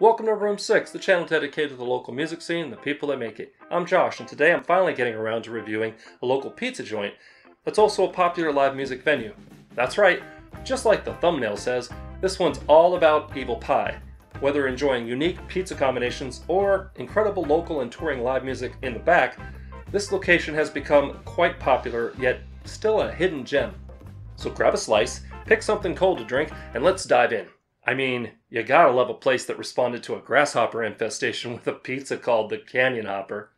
Welcome to Room 6, the channel dedicated to the local music scene and the people that make it. I'm Josh, and today I'm finally getting around to reviewing a local pizza joint that's also a popular live music venue. That's right, just like the thumbnail says, this one's all about Evel Pie. Whether enjoying unique pizza combinations or incredible local and touring live music in the back, this location has become quite popular, yet still a hidden gem. So grab a slice, pick something cold to drink, and let's dive in. I mean, you gotta love a place that responded to a grasshopper infestation with a pizza called the Canyon Hopper.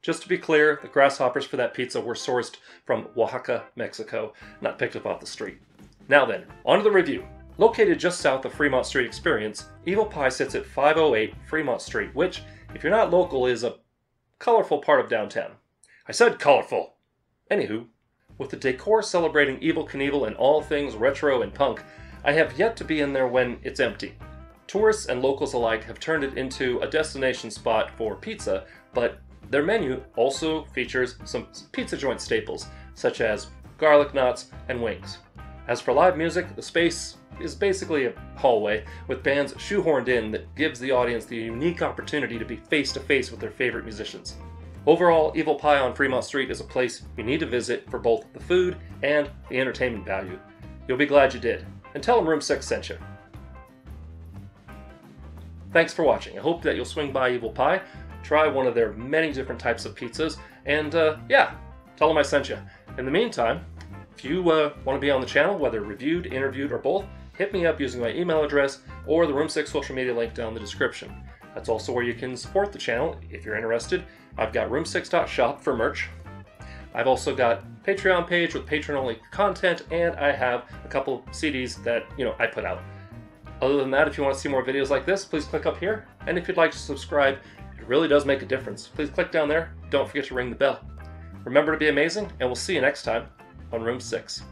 Just to be clear, the grasshoppers for that pizza were sourced from Oaxaca, Mexico, not picked up off the street. Now then, on to the review. Located just south of Fremont Street Experience, Evel Pie sits at 508 Fremont Street, which, if you're not local, is a colorful part of downtown. I said colorful! Anywho, with the decor celebrating Evel Knievel and all things retro and punk, I have yet to be in there when it's empty. Tourists and locals alike have turned it into a destination spot for pizza, but their menu also features some pizza joint staples, such as garlic knots and wings. As for live music, the space is basically a hallway with bands shoehorned in that gives the audience the unique opportunity to be face to face with their favorite musicians. Overall, Evel Pie on Fremont Street is a place you need to visit for both the food and the entertainment value. You'll be glad you did. And tell them Room 6 sent you. Thanks for watching. I hope that you'll swing by Evel Pie try one of their many different types of pizzas, and uh, yeah, tell them I sent you. In the meantime, if you uh, want to be on the channel, whether reviewed, interviewed, or both, hit me up using my email address or the Room 6 social media link down in the description. That's also where you can support the channel if you're interested. I've got room6.shop for merch. I've also got Patreon page with patron-only content, and I have a couple CDs that, you know, I put out. Other than that, if you want to see more videos like this, please click up here. And if you'd like to subscribe, it really does make a difference. Please click down there. Don't forget to ring the bell. Remember to be amazing, and we'll see you next time on Room 6.